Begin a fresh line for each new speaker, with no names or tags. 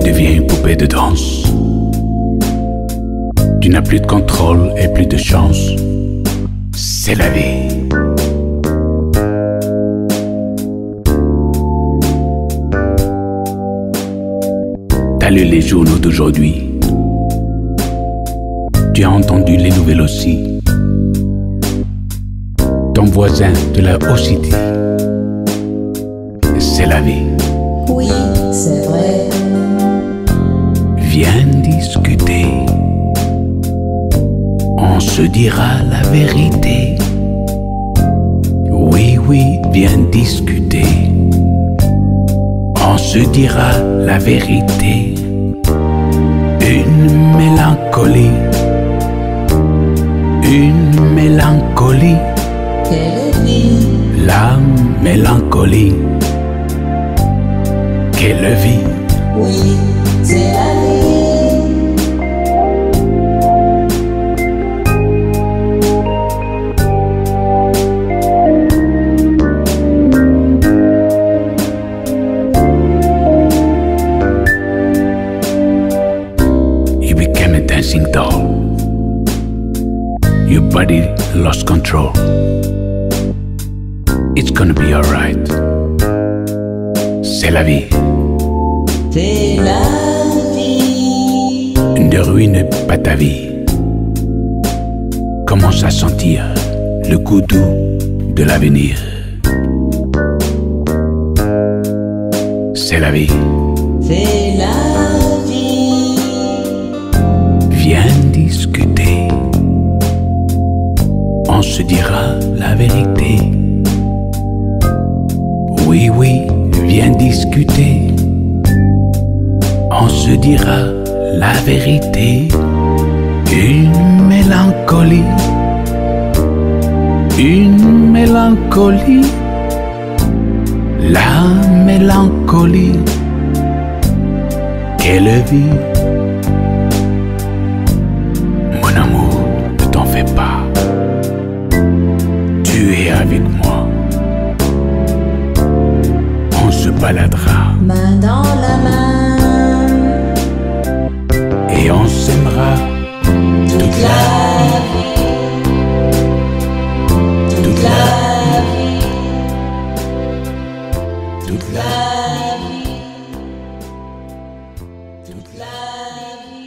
Tu deviens une poupée de danse. Tu n'as plus de contrôle et plus de chance. C'est la vie. T'as lu les journaux d'aujourd'hui. Tu as entendu les nouvelles aussi. Ton voisin te l'a aussi dit. C'est la vie.
Oui, c'est vrai.
Viens discuter. On se dira la vérité. Oui, oui, viens discuter. On se dira la vérité. Une mélancolie. Une mélancolie. La mélancolie. Quelle vie.
Oui, c'est la vie.
Dancing doll. Your body lost control. It's gonna be alright. C'est la vie.
C'est la vie.
Ne ruine pas ta vie. Commence à sentir le goût doux de l'avenir. C'est la vie.
C'est la vie.
Se dira la vérité. Oui, oui, viens discuter. On se dira la vérité. Une mélancolie. Une mélancolie. La mélancolie. Quelle vie. baladera. Main dans la main. Et on s'aimera toute, la vie. Toute la
vie. Toute la vie.
Toute la vie.